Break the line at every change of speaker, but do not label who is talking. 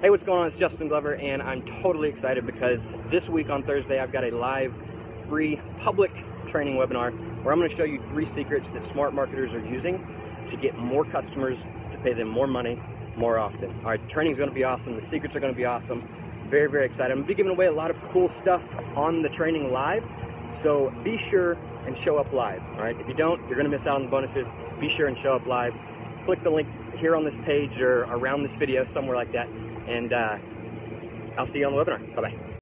Hey, what's going on? It's Justin Glover, and I'm totally excited because this week on Thursday, I've got a live, free, public training webinar where I'm going to show you three secrets that smart marketers are using to get more customers to pay them more money more often. All right, the training is going to be awesome. The secrets are going to be awesome. Very, very excited. I'm going to be giving away a lot of cool stuff on the training live, so be sure and show up live. All right, if you don't, you're going to miss out on the bonuses. Be sure and show up live. Click the link here on this page or around this video, somewhere like that and uh, I'll see you on the webinar. Bye-bye.